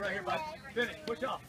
Right here, bud. Finish. Push off.